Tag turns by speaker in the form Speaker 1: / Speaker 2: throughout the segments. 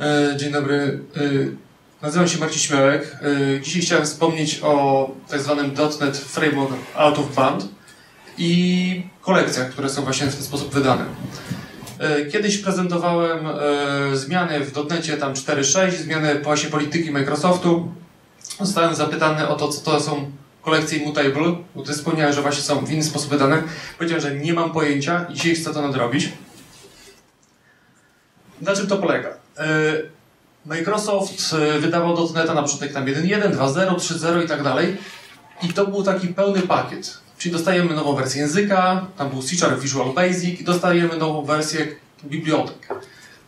Speaker 1: E, dzień dobry. E, nazywam się Marcin Śmiałek. E, dzisiaj chciałem wspomnieć o tak zwanym .NET Framework Out of Band i kolekcjach, które są właśnie w ten sposób wydane. Kiedyś prezentowałem zmiany w .NETie tam 4.6, zmiany właśnie polityki Microsoftu. Zostałem zapytany o to, co to są kolekcje Immutable, bo ty wspomniałem, że właśnie są w inny sposób wydane. Powiedziałem, że nie mam pojęcia i dzisiaj chcę to nadrobić. Na czym to polega? E, Microsoft e, wydawał .NET na początek tam 1.1, 2.0, 3.0 i tak dalej. I to był taki pełny pakiet. Czyli dostajemy nową wersję języka, tam był C Visual Basic i dostajemy nową wersję bibliotek,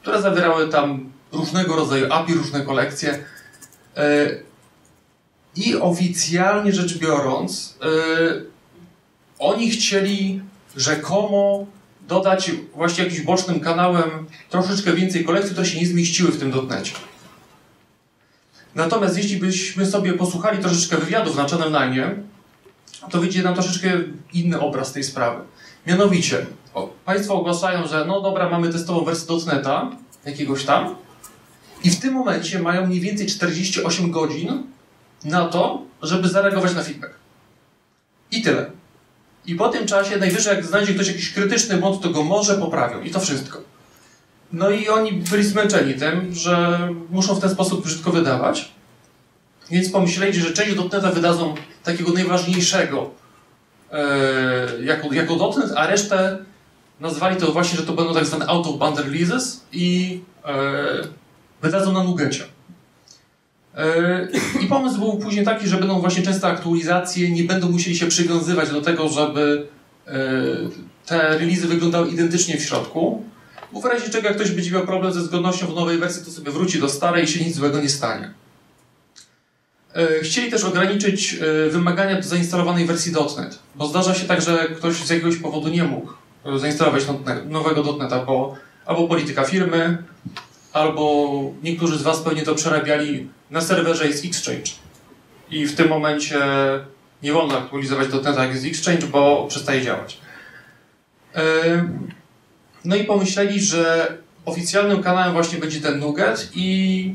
Speaker 1: które zawierały tam różnego rodzaju API, różne kolekcje. E, I oficjalnie rzecz biorąc, oni chcieli rzekomo dodać właśnie jakimś bocznym kanałem troszeczkę więcej kolekcji, które się nie zmieściły w tym dotnecie. Natomiast jeśli byśmy sobie posłuchali troszeczkę wywiadów na Channel 9, to wyjdzie nam troszeczkę inny obraz tej sprawy. Mianowicie, o, Państwo ogłaszają, że no dobra, mamy testową wersję dotneta, jakiegoś tam, i w tym momencie mają mniej więcej 48 godzin na to, żeby zareagować na feedback. I tyle. I po tym czasie, najwyżej jak znajdzie ktoś jakiś krytyczny błąd, to go może poprawią. I to wszystko. No i oni byli zmęczeni tym, że muszą w ten sposób brzydko wydawać. Więc pomyśleli, że część dotneta wydadzą takiego najważniejszego e, jako, jako dotnet, a resztę nazwali to właśnie, że to będą tak zwane out of band releases i e, wydadzą na nugecie. E, I pomysł był później taki, że będą właśnie częste aktualizacje, nie będą musieli się przywiązywać do tego, żeby e, te releasy wyglądały identycznie w środku. Bo w razie czego, jak ktoś będzie miał problem ze zgodnością w nowej wersji, to sobie wróci do starej i się nic złego nie stanie. E, chcieli też ograniczyć wymagania do zainstalowanej wersji .NET, bo zdarza się tak, że ktoś z jakiegoś powodu nie mógł zainstalować nowego .NETA, bo albo polityka firmy, albo niektórzy z Was pewnie to przerabiali na serwerze jest Exchange. I w tym momencie nie wolno aktualizować do jak jest Exchange, bo przestaje działać. No i pomyśleli, że oficjalnym kanałem właśnie będzie ten Nuget i,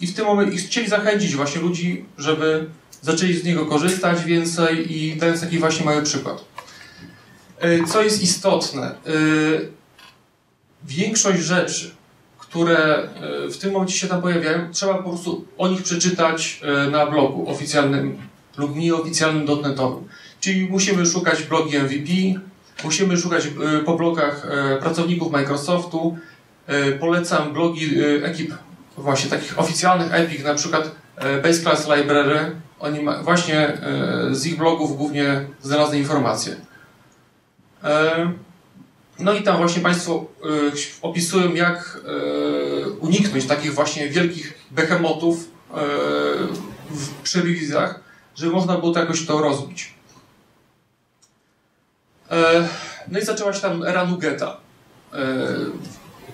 Speaker 1: i w tym momencie chcieli zachęcić właśnie ludzi, żeby zaczęli z niego korzystać więcej i dając taki właśnie mały przykład. Co jest istotne? Większość rzeczy, które e, w tym momencie się tam pojawiają, trzeba po prostu o nich przeczytać e, na blogu oficjalnym lub nieoficjalnym dotnetowym. Czyli musimy szukać blogi MVP, musimy szukać e, po blogach pracowników Microsoftu. Polecam blogi ekip właśnie takich oficjalnych Epic, na przykład Base Class Library. Oni właśnie z ich blogów głównie znalazły informacje. No i tam właśnie Państwo y, opisują, jak y, uniknąć takich właśnie wielkich behemotów y, przy rewizjach, żeby można było to jakoś to rozbić. E, no i zaczęła się tam era Nugeta. E,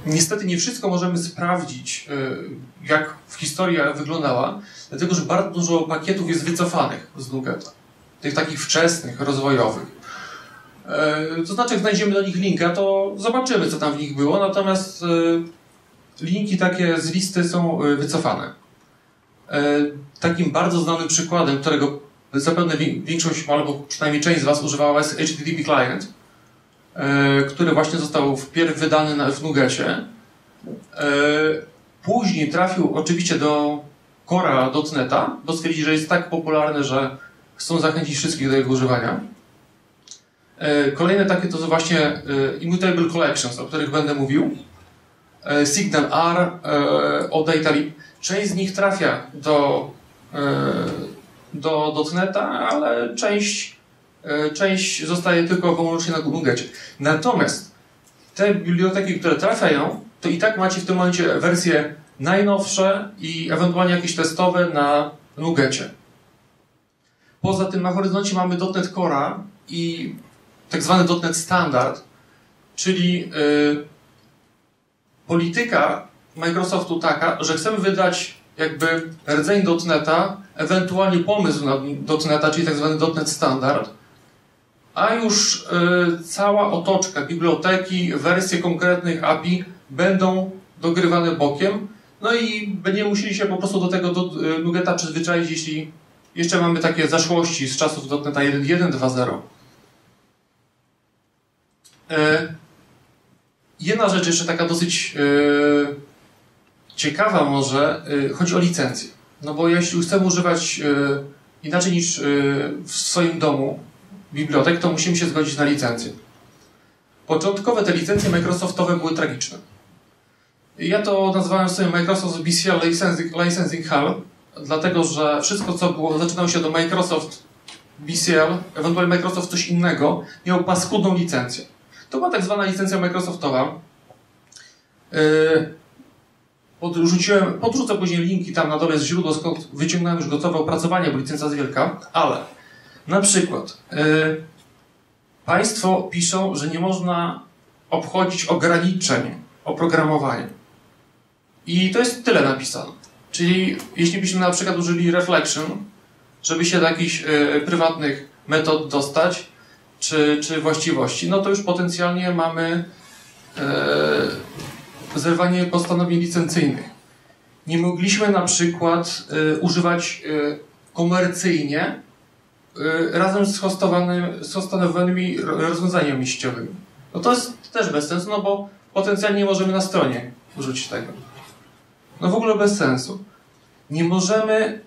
Speaker 1: niestety nie wszystko możemy sprawdzić, e, jak w historii wyglądała, dlatego że bardzo dużo pakietów jest wycofanych z Nugeta. Tych takich wczesnych, rozwojowych. E, to znaczy, jak znajdziemy do nich linka, to zobaczymy, co tam w nich było, natomiast e, linki takie z listy są e, wycofane. Takim bardzo znanym przykładem, którego zapewne większość, albo przynajmniej część z Was używała, jest HTTP Client, który właśnie został wpierw wydany w Nugecie. Później trafił oczywiście do Cora.NETA, bo stwierdzili, że jest tak popularny, że chcą zachęcić wszystkich do jego używania. E, kolejne takie to są właśnie e, Immutable Collections, o których będę mówił. E, Signal R, ODataLib. Część z nich trafia do, do dotneta, ale część, część zostaje tylko wyłącznie na Nugecie. Natomiast te biblioteki, które trafiają, to i tak macie w tym momencie wersje najnowsze i ewentualnie jakieś testowe na Nugecie. Poza tym na horyzoncie mamy .NET Core i tak zwany .NET Standard, czyli y, polityka Microsoftu taka, że chcemy wydać jakby rdzeń .NETA, ewentualnie pomysł na .NETA, czyli tak zwany Standard, a już y, cała otoczka, biblioteki, wersje konkretnych API będą dogrywane bokiem, no i będziemy musieli się po prostu do tego do, y, Nugeta przyzwyczaić, jeśli jeszcze mamy takie zaszłości z czasów .NETA 1.1, 2.0. E, jedna rzecz jeszcze taka dosyć e, ciekawa może, e, chodzi o licencję. No bo jeśli chcemy używać inaczej niż w swoim domu bibliotek, to musimy się zgodzić na licencję. Początkowe te licencje Microsoftowe były tragiczne. Ja to nazwałem sobie Microsoft BCL Licensing, Licensing Hall, dlatego że wszystko, co było, zaczynało się do Microsoft BCL, ewentualnie Microsoft coś innego, miał paskudną licencję. To była tak zwana licencja Microsoftowa. Yy, podrzuciłem, podrzucę później linki tam na dole z źródła, skąd wyciągnąłem już gotowe opracowanie, bo licencja jest wielka, ale na przykład yy, Państwo piszą, że nie można obchodzić ograniczeń oprogramowania. I to jest tyle napisane. Czyli jeśli byśmy na przykład użyli reflection, żeby się do jakichś y, prywatnych metod dostać, czy, czy właściwości, no to już potencjalnie mamy y, zerwanie postanowień licencyjnych. Nie mogliśmy na przykład y, używać komercyjnie razem z, z hostowanymi rozwiązaniami sieciowymi. No to jest też bez sensu, no bo potencjalnie możemy na stronie użyć tego. No w ogóle bez sensu. Nie możemy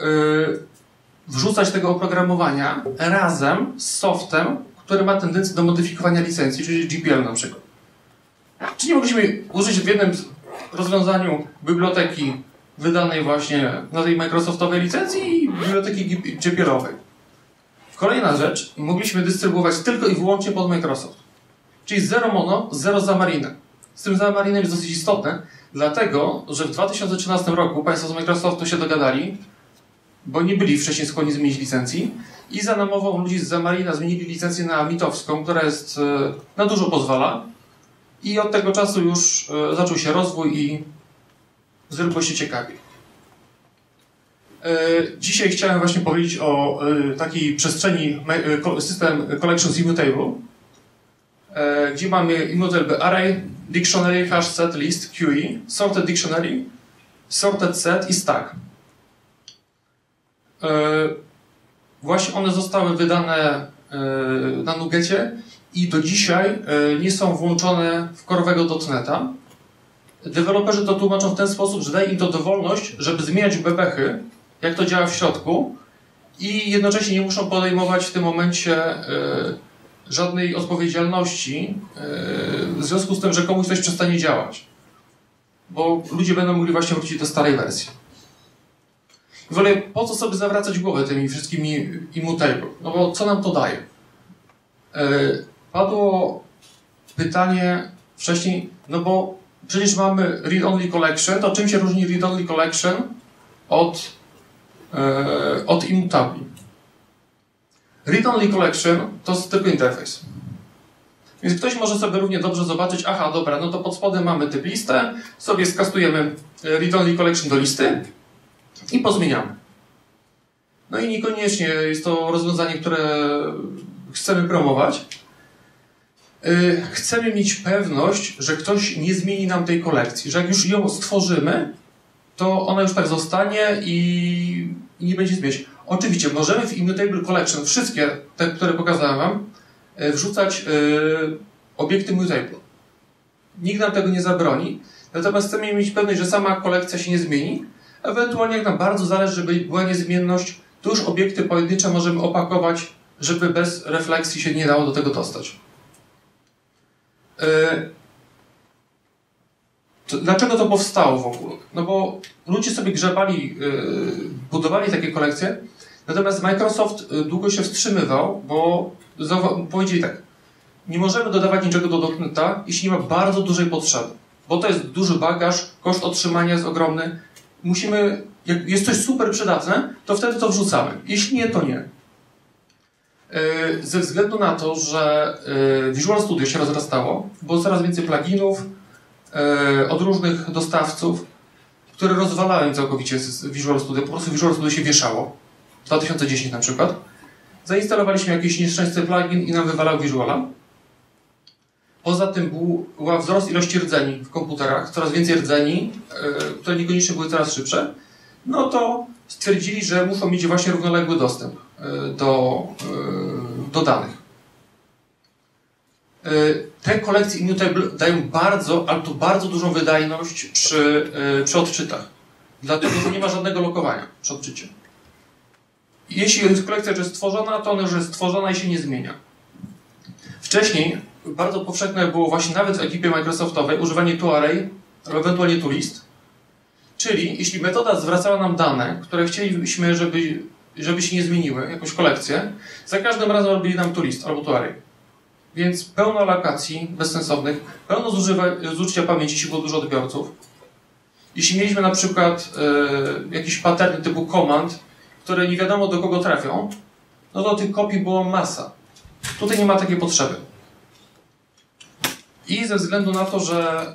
Speaker 1: yy, wrzucać tego oprogramowania razem z softem, który ma tendencję do modyfikowania licencji, czyli GPL na przykład. Czy nie mogliśmy użyć w jednym rozwiązaniu biblioteki wydanej właśnie na tej Microsoftowej licencji i biblioteki GPL-owej? Kolejna rzecz, mogliśmy dystrybuować tylko i wyłącznie pod Microsoft. Czyli zero mono, zero za marinę. Z tym za marinem jest dosyć istotne, dlatego, że w 2013 roku Państwo z Microsoftu się dogadali, bo nie byli wcześniej skłonni zmienić licencji i za namową ludzi z Zamarina zmienili licencję na mitowską, która jest, e, na dużo pozwala i od tego czasu już e, zaczął się rozwój i zrobiło się ciekawiej. E, dzisiaj chciałem właśnie powiedzieć o takiej przestrzeni system Collections Immutable, gdzie mamy immutable array, dictionary, hash set, list, QE, sorted dictionary, sorted set i stack. E, właśnie one zostały wydane e, na Nugecie i do dzisiaj nie są włączone w korowego dotneta. Deweloperzy to tłumaczą w ten sposób, że daje im to dowolność, żeby zmieniać bebechy, jak to działa w środku i jednocześnie nie muszą podejmować w tym momencie żadnej odpowiedzialności e, w związku z tym, że komuś coś przestanie działać. Bo ludzie będą mogli właśnie wrócić do starej wersji. I w ogóle po co sobie zawracać głowę tymi wszystkimi immutable? No bo co nam to daje? E, padło pytanie wcześniej, no bo przecież mamy read-only collection, to czym się różni read-only collection od, e, od immutabli? Read-only collection to jest tylko interfejs. Więc ktoś może sobie równie dobrze zobaczyć, aha, dobra, no to pod spodem mamy typ listę, sobie skastujemy read-only collection do listy i pozmieniamy. No i niekoniecznie jest to rozwiązanie, które chcemy promować. Y, chcemy mieć pewność, że ktoś nie zmieni nam tej kolekcji, że jak już ją stworzymy, to ona już tak zostanie i, nie będzie zmieniać. Oczywiście możemy w Immutable Collection wszystkie te, które pokazałem Wam, e, wrzucać yy, obiekty mutable. Nikt nam tego nie zabroni, natomiast chcemy mieć pewność, że sama kolekcja się nie zmieni. Ewentualnie, jak nam bardzo zależy, żeby była niezmienność, to już obiekty pojedyncze możemy opakować, żeby bez refleksji się nie dało do tego dostać. To dlaczego to powstało w ogóle? No bo ludzie sobie grzebali, yy, budowali takie kolekcje, Natomiast Microsoft y, długo się wstrzymywał, bo powiedzieli tak, nie możemy dodawać niczego do Docneta, jeśli nie ma bardzo dużej potrzeby, bo to jest duży bagaż, koszt otrzymania jest ogromny. Musimy, jak jest coś super przydatne, to wtedy to wrzucamy. Jeśli nie, to nie. Y, ze względu na to, że y, Visual Studio się rozrastało, było coraz więcej pluginów od różnych dostawców, które rozwalały całkowicie Visual Studio. Po prostu Visual Studio się wieszało 2010 na przykład, zainstalowaliśmy jakiś nieszczęsny plugin i nam wywalał Visuala. Poza tym był, była wzrost ilości rdzeni w komputerach, coraz więcej rdzeni, yy, które niekoniecznie były coraz szybsze, no to stwierdzili, że muszą mieć właśnie równoległy dostęp yy, do, yy, do danych. Te kolekcje Immutable dają bardzo, ale to bardzo dużą wydajność przy, przy odczytach. Dlatego, że nie ma żadnego lokowania przy odczycie. Jeśli kolekcja jest stworzona, to ona już jest stworzona i się nie zmienia. Wcześniej bardzo powszechne było właśnie nawet w ekipie Microsoftowej używanie albo ewentualnie toList. Czyli jeśli metoda zwracała nam dane, które chcielibyśmy, żeby, żeby się nie zmieniły, jakąś kolekcję, za każdym razem robili nam toList albo toArray. Więc pełno alokacji bezsensownych, pełno zużywa, zużycia pamięci, jeśli było dużo odbiorców. Jeśli mieliśmy na przykład y, jakieś paterny typu command, które nie wiadomo do kogo trafią, no to tych kopii było masa. Tutaj nie ma takiej potrzeby. I ze względu na to, że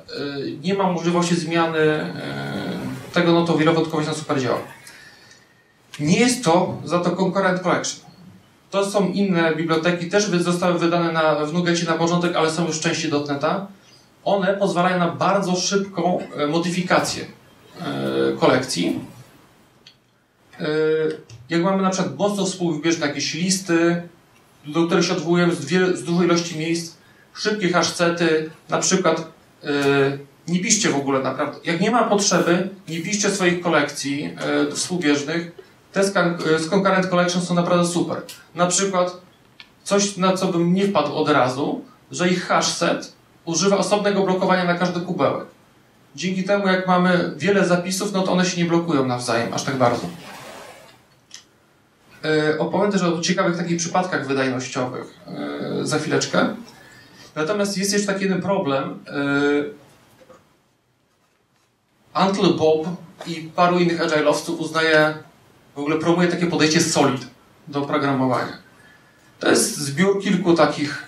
Speaker 1: y, nie ma możliwości zmiany y, tego, no to wielowątkowość na super działa. Nie jest to za to concurrent collection. To są inne biblioteki, też zostały wydane na, w Nugecie na początek, ale są już części dotneta. One pozwalają na bardzo szybką e, modyfikację e, kolekcji. E, jak mamy na przykład mocno współwybieżne jakieś listy, do których się odwołujemy z, z dużej ilości miejsc, szybkie hashcety, na przykład yy, nie piszcie w ogóle naprawdę. Jak nie ma potrzeby, nie piszcie swoich kolekcji yy, współbieżnych. Te z, z Concurrent Collection są naprawdę super. Na przykład coś, na co bym nie wpadł od razu, że ich hashset używa osobnego blokowania na każdy kubełek. Dzięki temu, jak mamy wiele zapisów, no to one się nie blokują nawzajem aż tak bardzo. E, opowiem też o ciekawych takich przypadkach wydajnościowych e, za chwileczkę. Natomiast jest jeszcze taki jeden problem. E, Uncle Bob i paru innych agile'owców uznaje, w ogóle promuje takie podejście solid do programowania. To jest zbiór kilku takich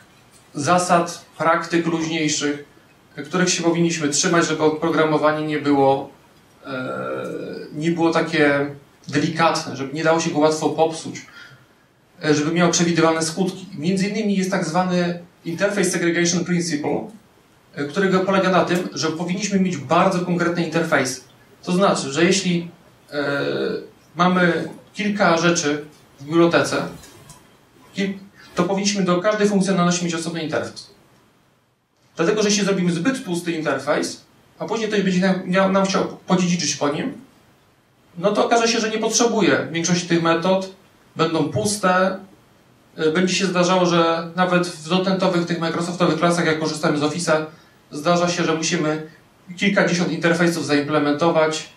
Speaker 1: zasad, praktyk luźniejszych, których się powinniśmy trzymać, żeby programowanie nie było, nie było takie delikatne, żeby nie dało się go łatwo popsuć, e, żeby miał przewidywalne skutki. Między innymi jest tak zwany Interface Segregation Principle, e, którego polega na tym, że powinniśmy mieć bardzo konkretne interfejsy. To znaczy, że jeśli e, mamy kilka rzeczy w bibliotece, to powinniśmy do każdej funkcjonalności mieć osobny interfejs. Dlatego, że jeśli zrobimy zbyt tłusty interfejs, a później ktoś będzie nam, nam chciał podziedziczyć po nim, no to okaże się, że nie potrzebuje większości tych metod, będą puste. Y, będzie się zdarzało, że nawet w dotentowych tych Microsoftowych klasach, jak korzystamy z Office'a, zdarza się, że musimy kilkadziesiąt interfejsów zaimplementować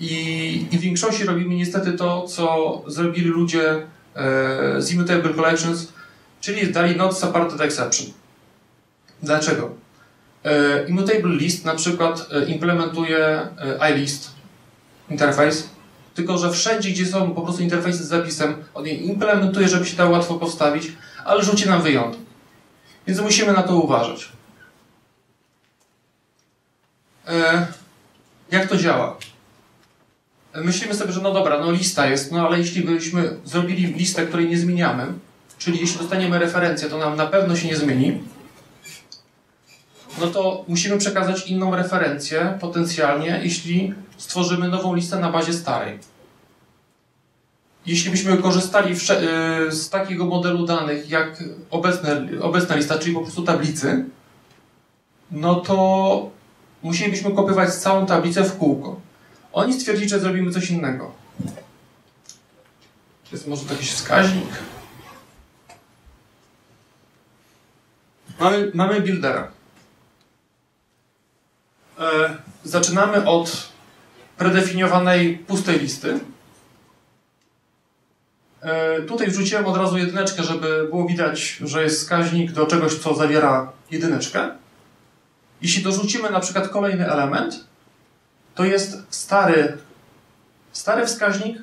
Speaker 1: i, i w większości robimy niestety to, co zrobili ludzie e, z Immutable Collections, czyli dali not supported exception. Dlaczego? E, Immutable List na przykład e, implementuje iList interfejs, tylko że wszędzie, gdzie są po prostu interfejsy z zapisem, on je implementuje, żeby się dało łatwo postawić, ale rzuci nam wyjątek. Więc musimy na to uważać. E, jak to działa? Myślimy sobie, że no dobra, no lista jest, no ale jeśli byśmy zrobili listę, której nie zmieniamy, czyli jeśli dostaniemy referencję, to nam na pewno się nie zmieni, no to musimy przekazać inną referencję potencjalnie, jeśli stworzymy nową listę na bazie starej. Jeśli byśmy korzystali y, z takiego modelu danych jak obecne, obecna lista, czyli po prostu tablicy, no to musielibyśmy kopiować całą tablicę w kółko. Oni stwierdzili, że zrobimy coś innego. Jest może jakiś wskaźnik? Mamy, mamy buildera. E, zaczynamy od predefiniowanej pustej listy. E, tutaj wrzuciłem od razu jedyneczkę, żeby było widać, że jest wskaźnik do czegoś, co zawiera jedyneczkę. Jeśli dorzucimy na przykład kolejny element, to jest stary, stary wskaźnik,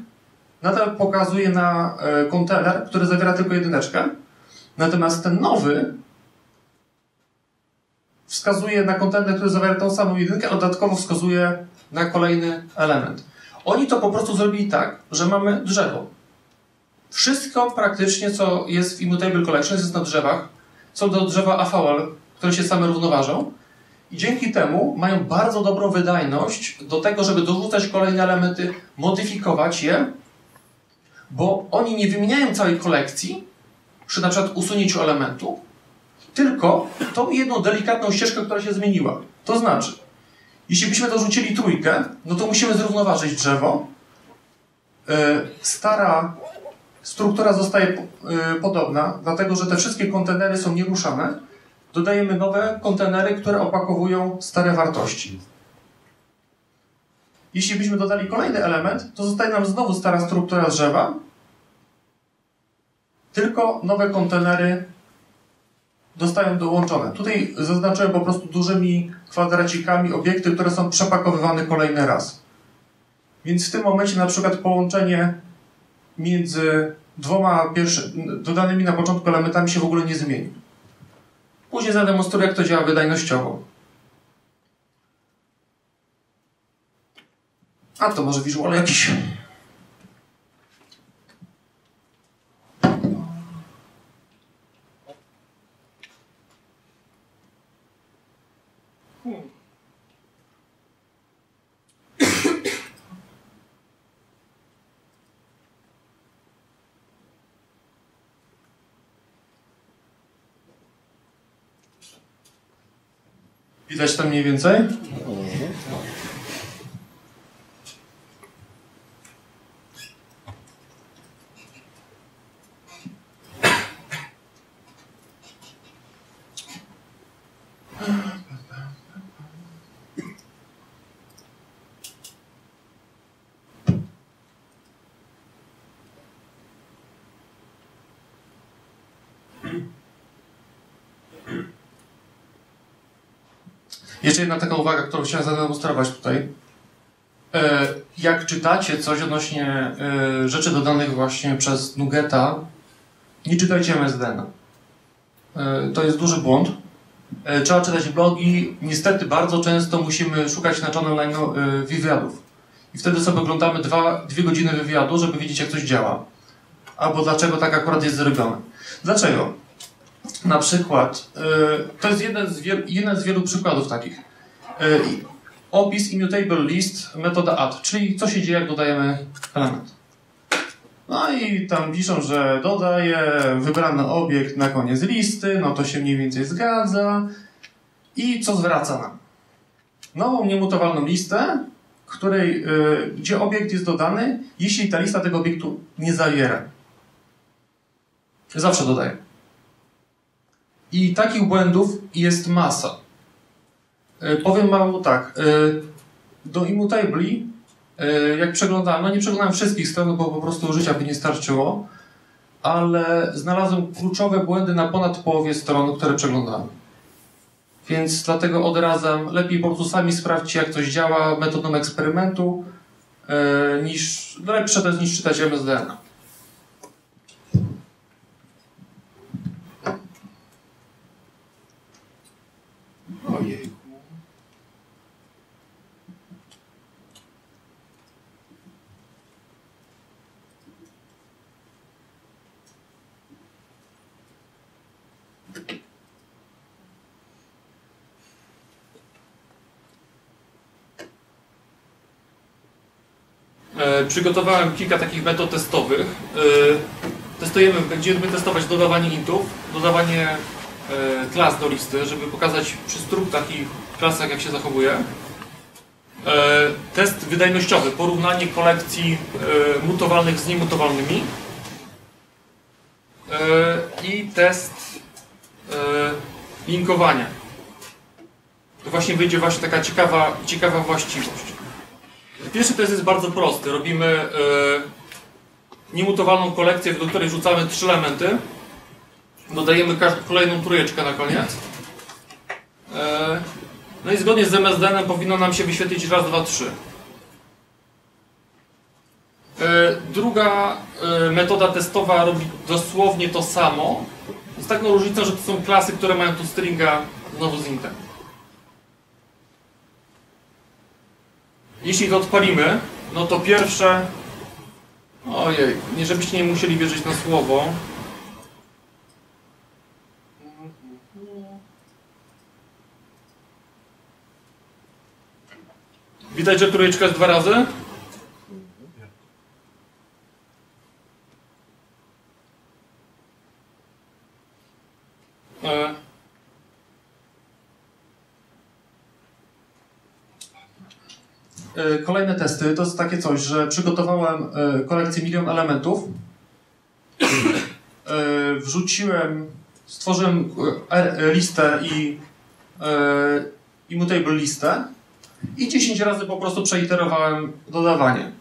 Speaker 1: nadal pokazuje na e, kontener, który zawiera tylko jedyneczkę. Natomiast ten nowy wskazuje na kontener, który zawiera tą samą jedynkę, a dodatkowo wskazuje na kolejny element. Oni to po prostu zrobili tak, że mamy drzewo. Wszystko praktycznie, co jest w Immutable Collection, jest na drzewach. Co do drzewa AVL, które się same równoważą i dzięki temu mają bardzo dobrą wydajność do tego, żeby dorzucać kolejne elementy, modyfikować je, bo oni nie wymieniają całej kolekcji przy na przykład usunięciu elementu, tylko tą jedną delikatną ścieżkę, która się zmieniła. To znaczy, jeśli byśmy dorzucili trójkę, no to musimy zrównoważyć drzewo. E, stara struktura zostaje e, podobna, dlatego że te wszystkie kontenery są nieruszane. Dodajemy nowe kontenery, które opakowują stare wartości. Jeśli byśmy dodali kolejny element, to zostaje nam znowu stara struktura drzewa, tylko nowe kontenery dostają dołączone. Tutaj zaznaczyłem po prostu dużymi kwadracikami obiekty, które są przepakowywane kolejny raz. Więc w tym momencie na przykład połączenie między dwoma pierwszy, dodanymi na początku elementami się w ogóle nie zmieni. Później zademonstruję, jak to działa wydajnościowo. A to może visual jakiś. Widać to mniej więcej? Jeszcze jedna taka uwaga, którą chciałem zademonstrować tutaj. E, jak czytacie coś odnośnie e, rzeczy dodanych właśnie przez Nugeta, nie czytajcie MSDN. E, to jest duży błąd. Trzeba czytać blogi. Niestety bardzo często musimy szukać na Channel Line wywiadów. I wtedy sobie oglądamy dwa, dwie godziny wywiadu, żeby wiedzieć, jak coś działa. Albo dlaczego tak akurat jest zrobione. Dlaczego? Na przykład, y, to jest jeden z, wielu, jeden z wielu przykładów takich. Y, opis immutable list, metoda add, czyli co się dzieje, jak dodajemy element. No i tam piszą, że dodaję wybrany obiekt na koniec listy, no to się mniej więcej zgadza. I co zwraca nam? Nową niemutowalną listę, której, y, gdzie obiekt jest dodany, jeśli ta lista tego obiektu nie zawiera. Zawsze dodaję. I takich błędów jest masa. E, powiem mało tak. E, do Immutably, e, jak przeglądałem, no nie przeglądałem wszystkich stron, bo po prostu życia by nie starczyło, ale znalazłem kluczowe błędy na ponad połowie stron, które przeglądałem. Więc dlatego odradzam, lepiej po prostu sami sprawdźcie, jak coś działa metodą eksperymentu, niż, lepsze to jest niż czytać MSDN. Przygotowałem kilka takich metod testowych. E, testujemy, będziemy testować dodawanie intów, dodawanie e, klas do listy, żeby pokazać przy struktach i klasach jak się zachowuje. Test wydajnościowy, porównanie kolekcji mutowalnych z niemutowalnymi. I test linkowania. To właśnie wyjdzie właśnie taka ciekawa, ciekawa właściwość. Pierwszy test jest bardzo prosty. Robimy e, niemutowalną kolekcję, do której rzucamy trzy elementy. Dodajemy kolejną trójeczkę na koniec. E, no i zgodnie z MSDN powinno nam się wyświetlić raz, dwa, trzy. E, druga metoda testowa robi dosłownie to samo. Z taką różnicą, że to są klasy, które mają tu stringa znowu z intem. Jeśli to odpalimy, no to pierwsze... Ojej, nie żebyście nie musieli wierzyć na słowo. Widać, że trójeczka jest dwa razy? E Kolejne testy to jest takie coś, że przygotowałem e, kolekcję milion elementów. E, Wrzuciłem, stworzyłem e, e, listę i e, immutable listę i 10 razy po prostu przeiterowałem dodawanie.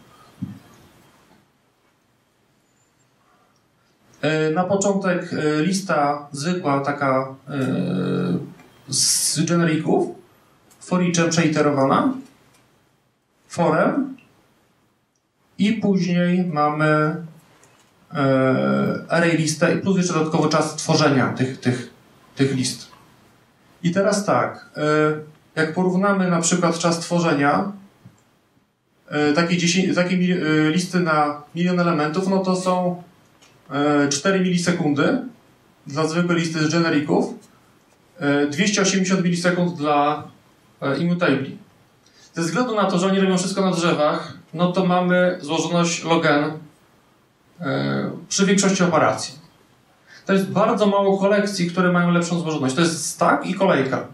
Speaker 1: E, Na początek e, lista zwykła, taka e, z generików, for eachem przeiterowana, forem i później mamy e, array listę plus jeszcze dodatkowo czas tworzenia tych, tych, tych list. I teraz tak, e, jak porównamy na przykład czas tworzenia e, takiej, 10, takiej e, listy na milion elementów, no to są e, 4 milisekundy dla zwykłej listy z generików, e, 280 milisekund dla e, immutabli. Ze względu na to, że oni robią wszystko na drzewach, no to mamy złożoność logen e, przy większości operacji. To jest bardzo mało kolekcji, które mają lepszą złożoność. To jest stack i kolejka.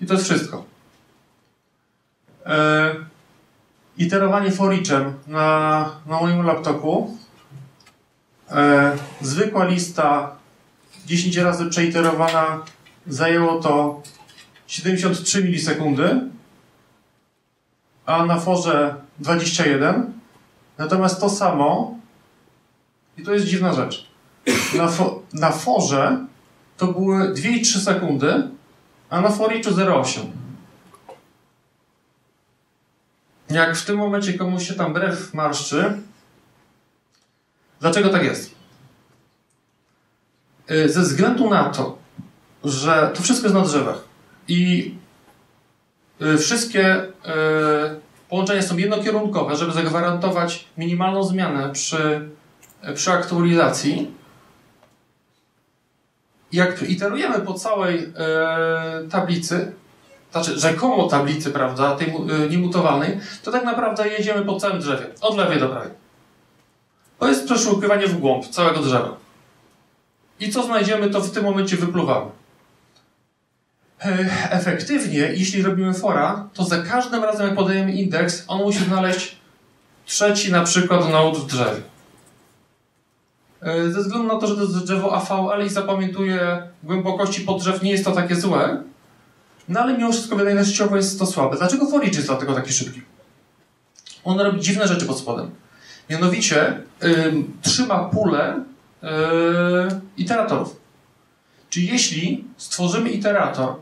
Speaker 1: I to jest wszystko. E, iterowanie for eachem na, na moim laptopu. E, zwykła lista 10 razy przeiterowana zajęło to 73 milisekundy, a na forze 21. Natomiast to samo, i to jest dziwna rzecz, na, fo, na forze to były 2,3 sekundy, a na foriczu 0,8. Jak w tym momencie komuś się tam brew marszczy, dlaczego tak jest? Y, Ze względu na to, że to wszystko jest na drzewach i wszystkie y, połączenia są jednokierunkowe, żeby zagwarantować minimalną zmianę przy, przy aktualizacji, jak iterujemy po całej tablicy, znaczy rzekomo tablicy, prawda, tej mu- niemutowalnej, to tak naprawdę jedziemy po całym drzewie, od lewej do prawej. To jest przeszukiwanie w głąb całego drzewa. I co znajdziemy, to w tym momencie wypluwamy. E, Efektywnie, jeśli robimy fora, to za każdym razem, jak podajemy indeks, on musi znaleźć trzeci na przykład node w drzewie. E, Ze względu na to, że to jest drzewo AVL i zapamiętuje głębokości podrzew, nie jest to takie złe. No ale mimo wszystko wydajnościowo jest to słabe. Dlaczego for each jest dlatego taki szybki? On robi dziwne rzeczy pod spodem. Mianowicie ym, trzyma pulę yy, iteratorów. Czyli jeśli stworzymy iterator,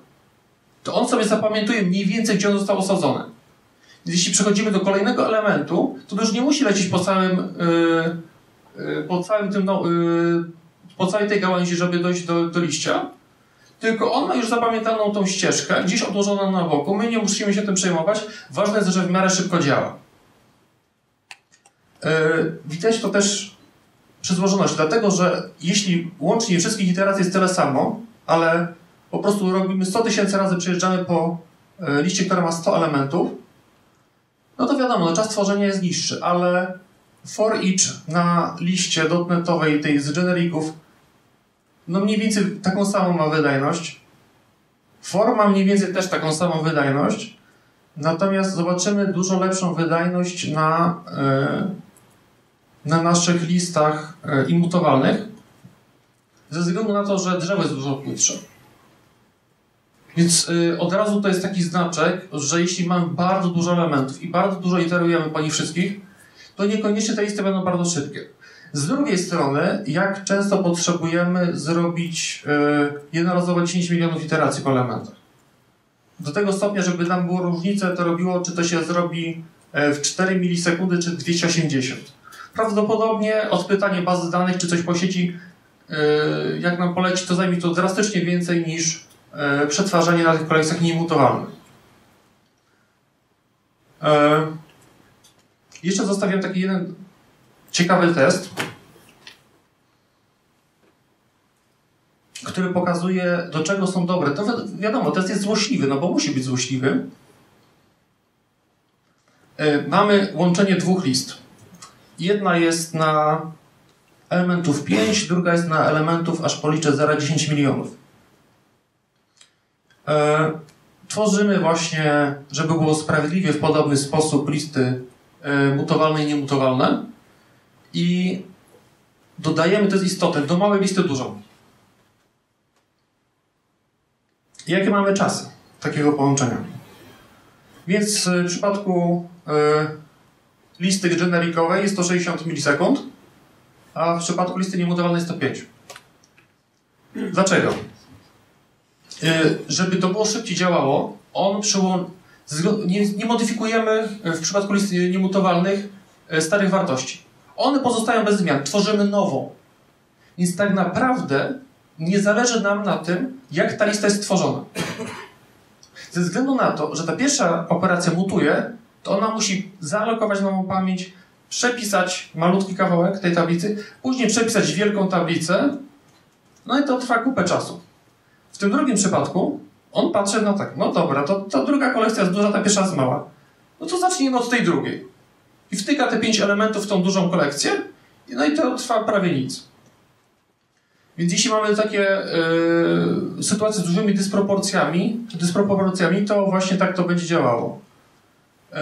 Speaker 1: to on sobie zapamiętuje mniej więcej, gdzie on został osadzony. Jeśli przechodzimy do kolejnego elementu, to już nie musi lecieć po całym, yy, po całym tym, no, yy, po całej tej gałęzi, żeby dojść do, do liścia, tylko on ma już zapamiętaną tą ścieżkę, gdzieś odłożoną na boku. My nie musimy się tym przejmować. Ważne jest, że w miarę szybko działa. Yy, widać to też przy złożoności, dlatego że jeśli łącznie wszystkich iteracji jest tyle samo, ale po prostu robimy 100 tysięcy razy, przejeżdżamy po e, liście, która ma 100 elementów, no to wiadomo, no czas tworzenia jest niższy, ale for each na liście dotnetowej tej z generików no mniej więcej taką samą ma wydajność. For ma mniej więcej też taką samą wydajność, natomiast zobaczymy dużo lepszą wydajność na, e, na naszych listach e, immutowalnych, ze względu na to, że drzewo jest dużo płytsze. Więc y, od razu to jest taki znaczek, że jeśli mamy bardzo dużo elementów i bardzo dużo iterujemy po nich wszystkich, to niekoniecznie te listy będą bardzo szybkie. Z drugiej strony, jak często potrzebujemy zrobić y, jednorazowo 10 milionów iteracji po elementach? Do tego stopnia, żeby nam było różnicę, to robiło, czy to się zrobi e, w 4 milisekundy, czy 280. Prawdopodobnie odpytanie bazy danych, czy coś po sieci, y, jak nam poleci, to zajmie to drastycznie więcej niż przetwarzanie na tych kolejkach niemutowalnych. E, jeszcze zostawiam taki jeden ciekawy test, który pokazuje, do czego są dobre. To wi- wiadomo, test jest złośliwy, no bo musi być złośliwy. Y, Mamy łączenie dwóch list. Jedna jest na elementów 5, druga jest na elementów, aż policzę 0,10 milionów. E, Tworzymy właśnie, żeby było sprawiedliwie, w podobny sposób listy e, mutowalne i niemutowalne i dodajemy, to jest do małej listy dużą. Jakie mamy czasy takiego połączenia? Więc e, w przypadku e, listy generikowej jest to 60 milisekund, a w przypadku listy niemutowalnej jest to 5. Dlaczego? Y, Żeby to było szybciej działało, on nie, nie modyfikujemy y, w przypadku list niemutowalnych y, starych wartości. One pozostają bez zmian, tworzymy nową. Więc tak naprawdę nie zależy nam na tym, jak ta lista jest stworzona. Ze względu na to, że ta pierwsza operacja mutuje, to ona musi zaalokować nową pamięć, przepisać malutki kawałek tej tablicy, później przepisać wielką tablicę, no i to trwa kupę czasu. W tym drugim przypadku on patrzy, no tak, no dobra, to, to druga kolekcja jest duża, ta pierwsza jest mała. No to zacznijmy od tej drugiej. I wtyka te pięć elementów w tą dużą kolekcję, no i to trwa prawie nic. Więc jeśli mamy takie y, sytuacje z dużymi dysproporcjami, dysproporcjami, to właśnie tak to będzie działało. Y,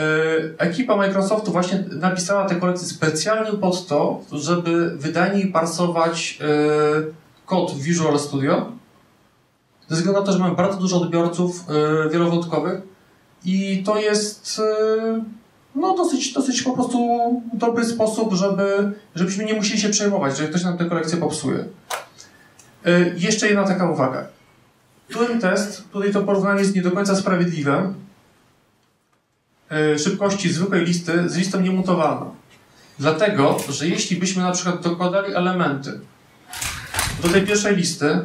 Speaker 1: ekipa Microsoftu właśnie napisała te kolekcje specjalnie pod to, żeby wydajniej parsować y, kod Visual Studio. Ze względu na to, że mamy bardzo dużo odbiorców y, wielowątkowych i to jest y, no, dosyć, dosyć po prostu dobry sposób, żeby, żebyśmy nie musieli się przejmować, że ktoś nam tę kolekcję popsuje. Y, jeszcze jedna taka uwaga. Turing test, tutaj to porównanie jest nie do końca sprawiedliwe. Y, szybkości zwykłej listy z listą niemutowalną. Dlatego, że jeśli byśmy na przykład dokładali elementy do tej pierwszej listy,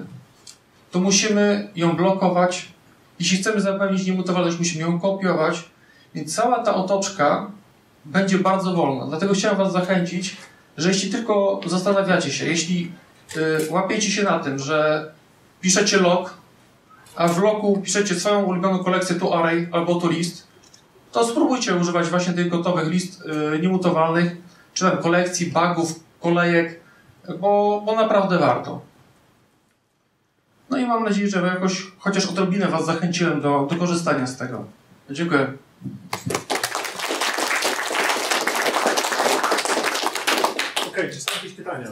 Speaker 1: to musimy ją blokować. Jeśli chcemy zapewnić niemutowalność, musimy ją kopiować. Więc cała ta otoczka będzie bardzo wolna. Dlatego chciałem Was zachęcić, że jeśli tylko zastanawiacie się, jeśli y, łapiecie się na tym, że piszecie log, a w logu piszecie swoją ulubioną kolekcję tu array albo tu list, to spróbujcie używać właśnie tych gotowych list y, niemutowalnych, czy tam kolekcji, bugów, kolejek, bo, bo naprawdę warto. No i mam nadzieję, że jakoś chociaż odrobinę Was zachęciłem do, do korzystania z tego. Dziękuję.
Speaker 2: Okej, czy są jakieś pytania?